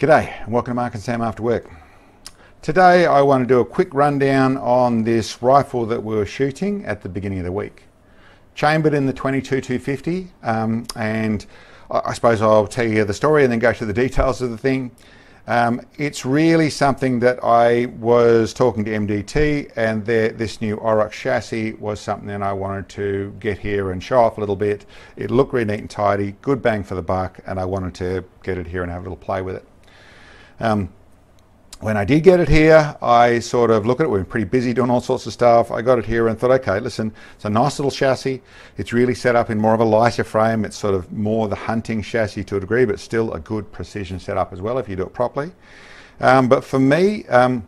G'day and welcome to Mark and Sam After Work. Today I want to do a quick rundown on this rifle that we were shooting at the beginning of the week. Chambered in the 22-250 um, and I suppose I'll tell you the story and then go to the details of the thing. Um, it's really something that I was talking to MDT and this new Oryx chassis was something that I wanted to get here and show off a little bit. It looked really neat and tidy, good bang for the buck and I wanted to get it here and have a little play with it. Um, when I did get it here, I sort of look at it. We've been pretty busy doing all sorts of stuff. I got it here and thought, okay, listen, it's a nice little chassis. It's really set up in more of a lighter frame. It's sort of more the hunting chassis to a degree, but still a good precision setup as well if you do it properly. Um, but for me, um,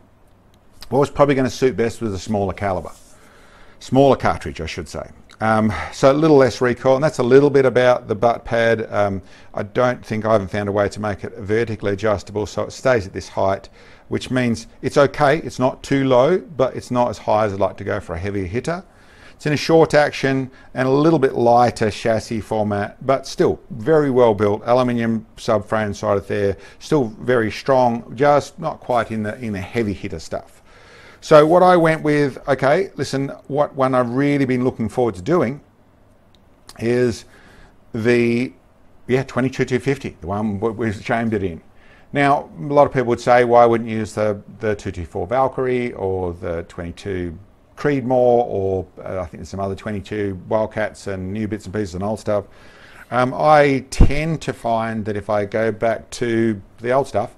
what was probably going to suit best was a smaller caliber, smaller cartridge, I should say. Um, so a little less recoil, and that's a little bit about the butt pad. Um, I don't think I haven't found a way to make it vertically adjustable so it stays at this height, which means it's okay, it's not too low, but it's not as high as I'd like to go for a heavier hitter. It's in a short action and a little bit lighter chassis format, but still very well built. Aluminium subframe side of there, still very strong, just not quite in the in the heavy hitter stuff. So what I went with, okay, listen, what one I've really been looking forward to doing is the yeah 22250, the one we chained it in. Now, a lot of people would say, why wouldn't you use the, the 224 Valkyrie or the 22 Creedmoor or uh, I think there's some other 22 Wildcats and new bits and pieces and old stuff. Um, I tend to find that if I go back to the old stuff,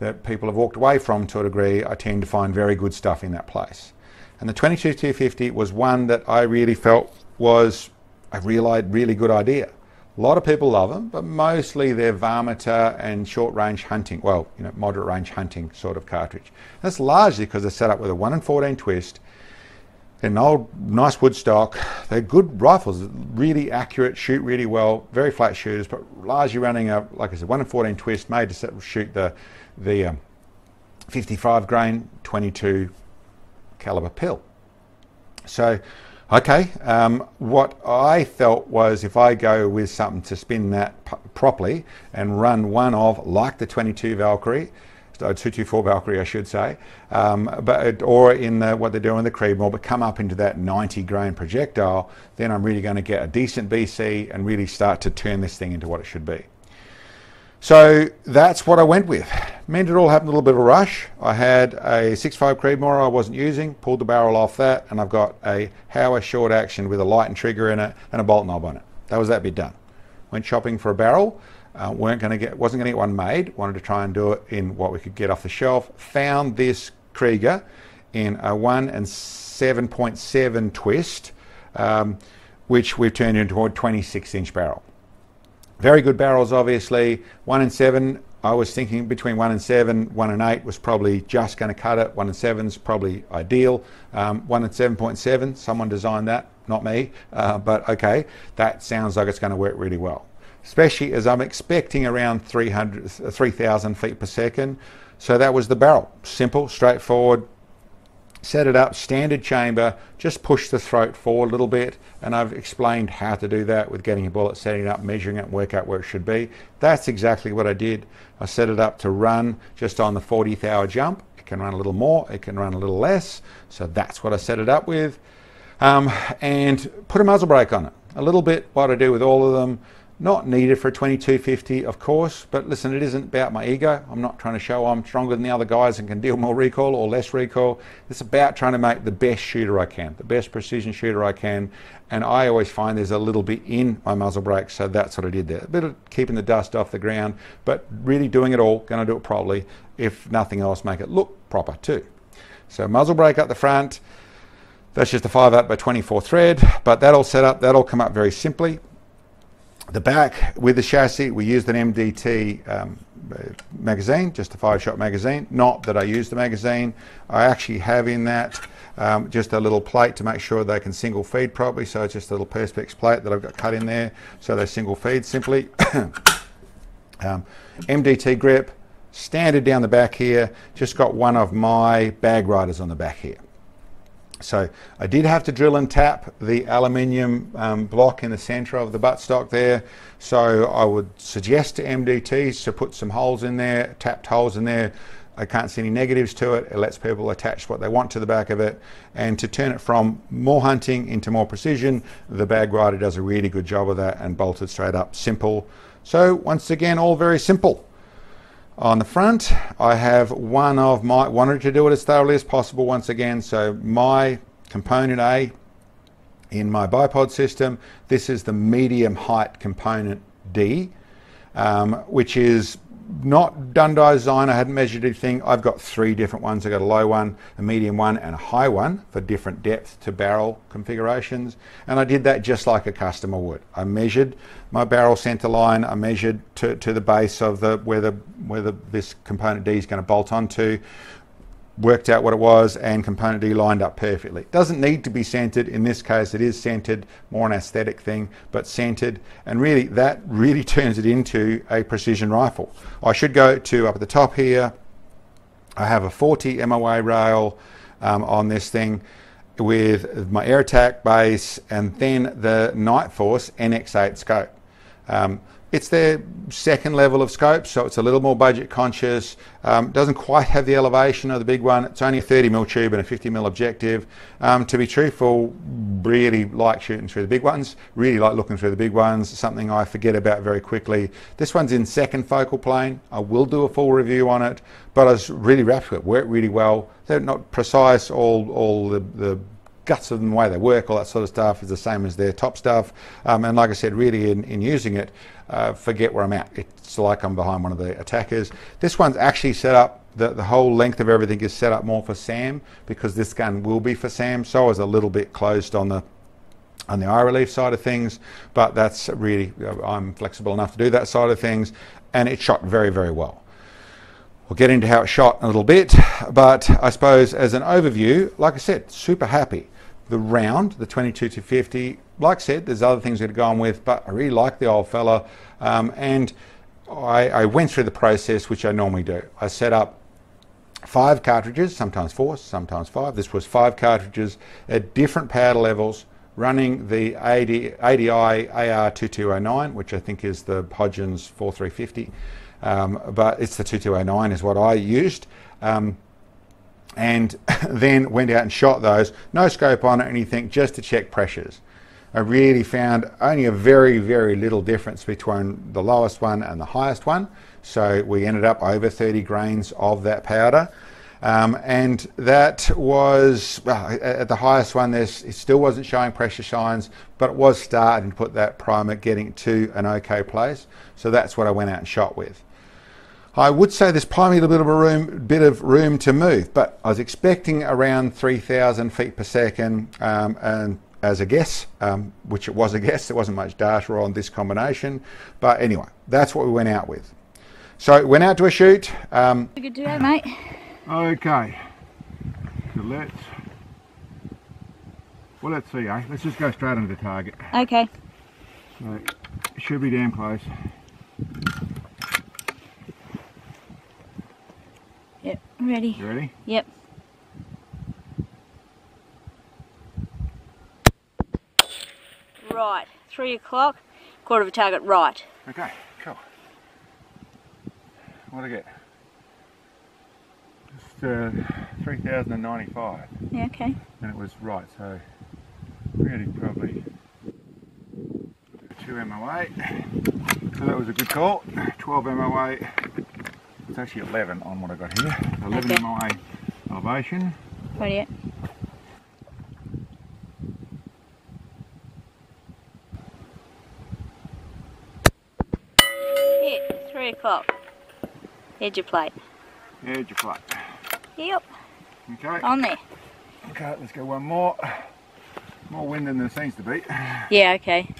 that people have walked away from to a degree, I tend to find very good stuff in that place. And the 22250 was one that I really felt was a really, really good idea. A lot of people love them, but mostly they're varminter and short range hunting, well, you know, moderate range hunting sort of cartridge. That's largely because they're set up with a 1 in 14 twist, an old nice wood stock. They're good rifles, really accurate, shoot really well, very flat shooters, but largely running a, like I said, 1 in 14 twist made to shoot the the um, 55 grain 22 caliber pill. So, okay, um, what I felt was if I go with something to spin that properly and run one of like the 22 Valkyrie, 224 Valkyrie, I should say, um, but or in the, what they're doing in the Creedmoor, but come up into that 90 grain projectile, then I'm really going to get a decent BC and really start to turn this thing into what it should be. So that's what I went with. Meant it all happened a little bit of a rush. I had a 6.5 Creedmoor I wasn't using, pulled the barrel off that, and I've got a Howa short action with a light and trigger in it and a bolt knob on it. That was that bit done. Went shopping for a barrel. Uh, weren't going to get, wasn't going to get one made. Wanted to try and do it in what we could get off the shelf. Found this Krieger in a one and 7.7 twist, um, which we've turned into a 26 inch barrel. Very good barrels, obviously. One and seven, I was thinking between one and seven, one and eight was probably just going to cut it. One and seven is probably ideal. Um, one and 7.7, someone designed that, not me, uh, but okay, that sounds like it's going to work really well. Especially as I'm expecting around 300, 3,000 feet per second. So that was the barrel. Simple, straightforward, set it up, standard chamber, just push the throat forward a little bit, and I've explained how to do that with getting a bullet, setting it up, measuring it, work out where it should be. That's exactly what I did. I set it up to run just on the 40 thou jump. It can run a little more, it can run a little less, so that's what I set it up with. Um, and put a muzzle brake on it. A little bit what I do with all of them, not needed for a 2250, of course, but listen, it isn't about my ego. I'm not trying to show I'm stronger than the other guys and can deal more recoil or less recoil. It's about trying to make the best shooter I can, the best precision shooter I can. And I always find there's a little bit in my muzzle brake, so that's what I did there. A bit of keeping the dust off the ground, but really doing it all, going to do it properly. If nothing else, make it look proper too. So muzzle brake up the front. That's just a 5 8 by 24 thread, but that'll set up, that'll come up very simply. The back with the chassis, we used an MDT um, magazine, just a five shot magazine. Not that I use the magazine. I actually have in that um, just a little plate to make sure they can single feed properly. So it's just a little Perspex plate that I've got cut in there. So they single feed simply. um, MDT grip, standard down the back here. Just got one of my bag riders on the back here. So I did have to drill and tap the aluminium um, block in the centre of the buttstock there. So I would suggest to MDTs to put some holes in there, tapped holes in there. I can't see any negatives to it. It lets people attach what they want to the back of it. And to turn it from more hunting into more precision, the bag rider does a really good job of that and bolted straight up. Simple. So once again, all very simple. On the front, I have one of my, wanted to do it as thoroughly as possible once again. So my component A in my bipod system, this is the medium height component D, um, which is not done by design. I hadn't measured anything. I've got three different ones. I've got a low one, a medium one, and a high one for different depth to barrel configurations. And I did that just like a customer would. I measured my barrel center line. I measured to, to the base of the where the where the, this component D is going to bolt onto worked out what it was and component D lined up perfectly. Doesn't need to be centered. In this case, it is centered, more an aesthetic thing, but centered. And really, that really turns it into a precision rifle. I should go to up at the top here. I have a 40 MOA rail um, on this thing with my ERATAC base and then the Nightforce NX8 scope. Um, it's their second level of scope, so it's a little more budget conscious. Um, doesn't quite have the elevation of the big one. It's only a 30 mm tube and a 50 mm objective. Um, to be truthful, really like shooting through the big ones. Really like looking through the big ones. Something I forget about very quickly. This one's in second focal plane. I will do a full review on it, but I was really wrapped with it. Worked really well. They're not precise. All all the, the guts of them, the way they work, all that sort of stuff is the same as their top stuff. Um, and like I said, really in, in using it, uh, forget where I'm at. It's like I'm behind one of the ATACRs. This one's actually set up, the, the whole length of everything is set up more for SAM because this gun will be for SAM. So I was a little bit closed on the on the eye relief side of things, but that's really, I'm flexible enough to do that side of things, and it shot very, very well. We'll get into how it shot in a little bit, but I suppose as an overview, like I said, super happy the round, the 22 to 50. Like I said, there's other things that go on with, but I really like the old fella. Um, and I, I went through the process, which I normally do. I set up five cartridges, sometimes four, sometimes five. This was five cartridges at different powder levels, running the AD, ADI AR2209, which I think is the Hodgdon 4350. Um, but it's the 2209 is what I used. Um, and then went out and shot those. No scope on or anything, just to check pressures. I really found only a very, very little difference between the lowest one and the highest one. So we ended up over 30 grains of that powder. Um, and that was well, at the highest one. There's it still wasn't showing pressure signs, but it was starting to put that primer getting to an okay place. So that's what I went out and shot with. I would say there's probably a little bit of a room, bit of room to move, but I was expecting around 3,000 feet per second, um, and as a guess, um, which it was a guess, there wasn't much data on this combination, but anyway, that's what we went out with. So we went out to a shoot. Um, Good day, mate. Okay, so let's well, let's see, eh? Let's just go straight into the target. Okay. So, should be damn close. Ready. You ready? Yep. Right, three o'clock, quarter of a target right. Okay, cool. What do I get? Just uh, 3,095. Yeah, okay. And it was right, so really probably 2 MOA. So that was a good call. 12 MOA it's actually 11 on what I got here. 11 okay. my elevation. Right Hit, 3 o'clock. Edge of plate. Edge of plate. Yep. Okay. On there. Okay, let's go one more. More wind than there seems to be. Yeah, okay.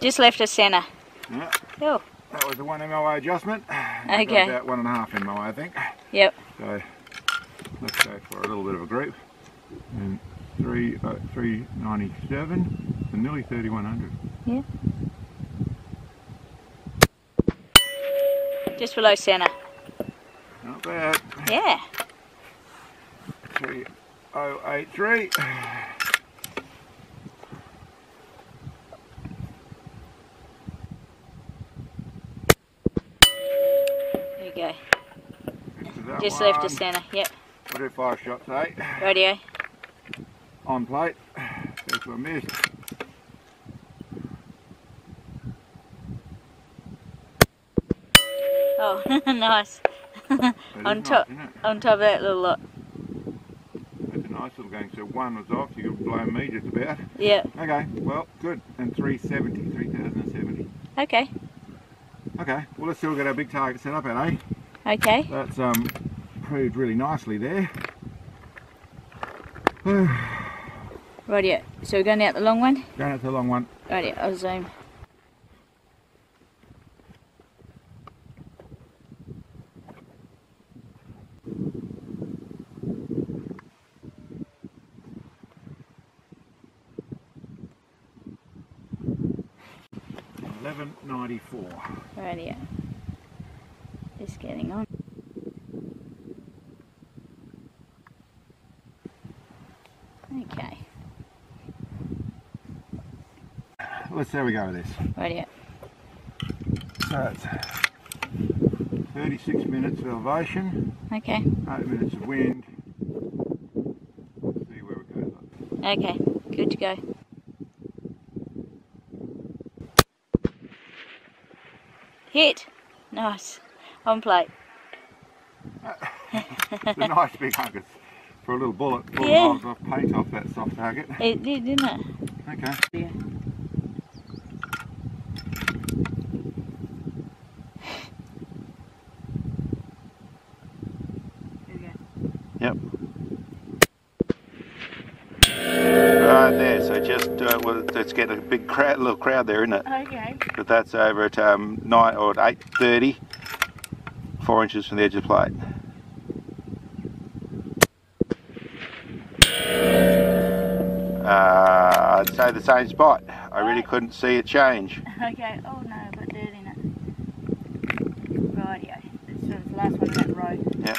Just left of centre. Yeah. Oh. That was the one MOA adjustment. Okay. About one and a half MOA, I think. Yep. So let's go for a little bit of a group. And three, uh, 397 and nearly 3100. Yeah. Just below centre. Not bad. Yeah. 3083. There you go. Just one. left of centre. Yep. We'll do five shots, eh? Radio. On plate. First one missed. Oh, nice. On top. isn't? On top of that little lot. That's a nice little gang. So one was off, you could blow me just about. Yeah. Okay, well, good. And 370, 3070. Okay. Okay, well let's still get our big target set up, at eh? Okay. That's um proved really nicely there. Radio. So we're going out the long one? Going out the long one. Radio. I'll zoom. Eleven ninety four. Radio. Getting on. Okay. Let's see how we go with this. Radio. So it's 36 minutes of elevation, Okay. 8 minutes of wind. Let's see where it goes. Okay. Good to go. Hit. Nice. On plate. It's a nice big hunk. It's for a little bullet. Pull Yeah. miles off paint off that soft target. It did, didn't it? Okay. Yeah. Yep. Right there, so just uh, well, let's get a big crowd, little crowd there, isn't it? Okay. But that's over at um, nine or eight thirty, four inches from the edge of the plate. Uh, I'd say the same spot. I really couldn't see it change. Okay. Oh no, I've got dirt in it. Rightio. This was the last one in that row. Yeah.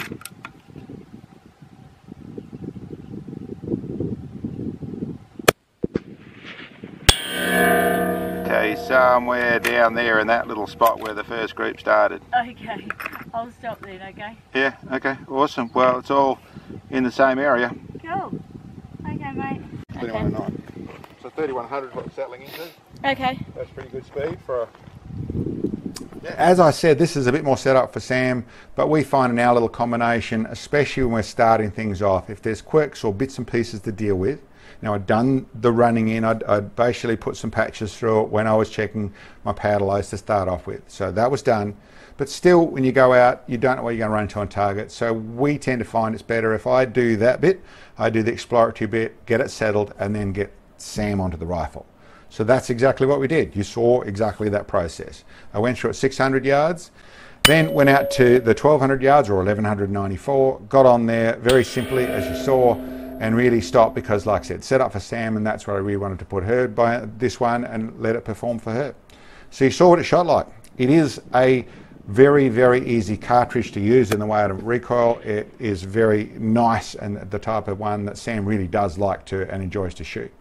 Okay, somewhere down there in that little spot where the first group started. Okay. I'll stop then, okay? Yeah, okay, awesome. Well, it's all in the same area. Cool. Okay, mate. Okay. 3109. So 3100 what it's settling into. Okay. That's pretty good speed for a. As I said, this is a bit more set up for Sam, but we find in our little combination, especially when we're starting things off, if there's quirks or bits and pieces to deal with. Now, I'd done the running in, I'd, I'd basically put some patches through it when I was checking my powder loads to start off with. So that was done. But still, when you go out, you don't know what you're going to run into on target. So we tend to find it's better if I do that bit, I do the exploratory bit, get it settled, and then get Sam onto the rifle. So that's exactly what we did. You saw exactly that process. I went through at 600 yards, then went out to the 1200 yards or 1194, got on there very simply, as you saw, and really stop because, like I said, set up for Sam, and that's what I really wanted to put her by this one and let it perform for her. So you saw what it shot like. It is a very, very easy cartridge to use in the way of recoil. It is very nice and the type of one that Sam really does like to and enjoys to shoot.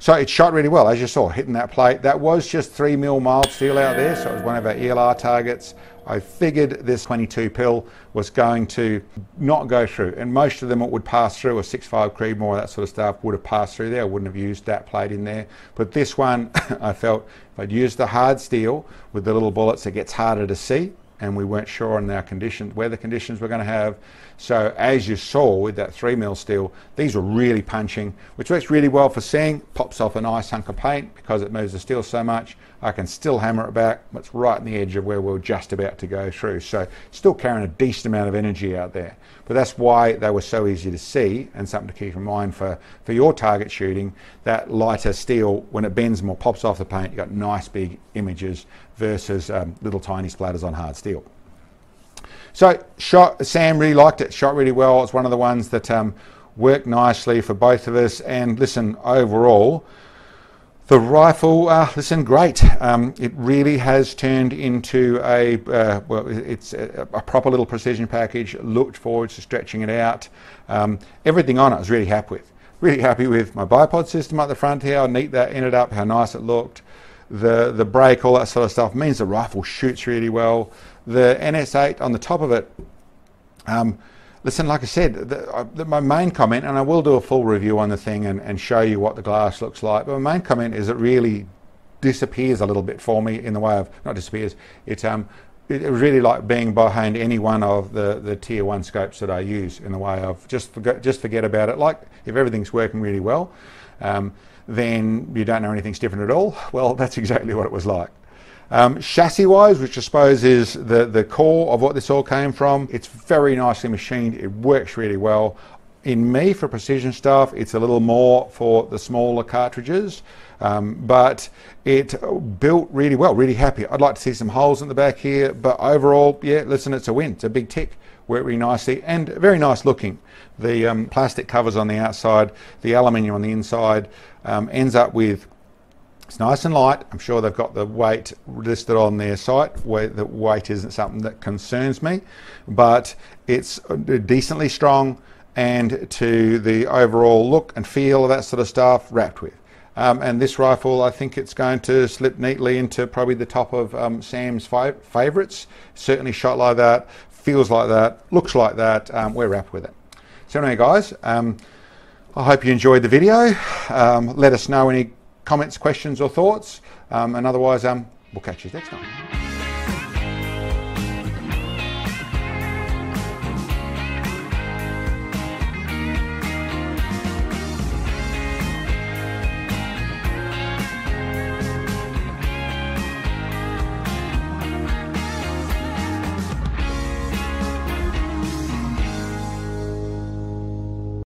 So it shot really well, as you saw, hitting that plate. That was just 3 mil mild steel out there, so it was one of our ELR targets. I figured this 22 pill was going to not go through, and most of them it would pass through, a 6.5 Creedmoor, that sort of stuff, would have passed through there. I wouldn't have used that plate in there. But this one, I felt if I'd used the hard steel with the little bullets, it gets harder to see and we weren't sure on our conditions, weather conditions we're going to have. So as you saw with that three mil steel, these were really punching, which works really well for seeing. Pops off a nice hunk of paint because it moves the steel so much. I can still hammer it back. It's right in the edge of where we're just about to go through. So still carrying a decent amount of energy out there. But that's why they were so easy to see and something to keep in mind for, for your target shooting. That lighter steel, when it bends more, pops off the paint, you've got nice big images versus um, little tiny splatters on hard steel. So shot, Sam really liked it, shot really well. It's one of the ones that um, worked nicely for both of us. And listen, overall, The rifle, uh, listen, great. Um, it really has turned into a uh, well, it's a, a, proper little precision package. Looked forward to stretching it out. Um, everything on it I was really happy with. Really happy with my bipod system at the front here. How neat that ended up. How nice it looked. The the brake, all that sort of stuff means the rifle shoots really well. The NX8 on the top of it. Um, listen, like I said, the, uh, the, my main comment, and I will do a full review on the thing and, and show you what the glass looks like, but my main comment is it really disappears a little bit for me in the way of, not disappears, it, um, it, it really like being behind any one of the, the tier one scopes that I use in the way of just forget, just forget about it. Like if everything's working really well, um, then you don't know anything's different at all. Well, that's exactly what it was like. Um, chassis wise, which I suppose is the, the core of what this all came from, it's very nicely machined. It works really well. In me, for precision stuff, it's a little more for the smaller cartridges, um, but it built really well, really happy. I'd like to see some holes in the back here, but overall, yeah, listen, it's a win. It's a big tick. Worked really nicely and very nice looking. The um, plastic covers on the outside, the aluminium on the inside um, ends up with it's nice and light. I'm sure they've got the weight listed on their site where the weight isn't something that concerns me, but it's decently strong and to the overall look and feel of that sort of stuff wrapped with. Um, and this rifle, I think it's going to slip neatly into probably the top of um, Sam's fi favourites. Certainly shot like that, feels like that, looks like that. Um, we're wrapped with it. So anyway, guys, um, I hope you enjoyed the video. Um, let us know any comments, questions, or thoughts. Um, and otherwise, um, we'll catch you next time.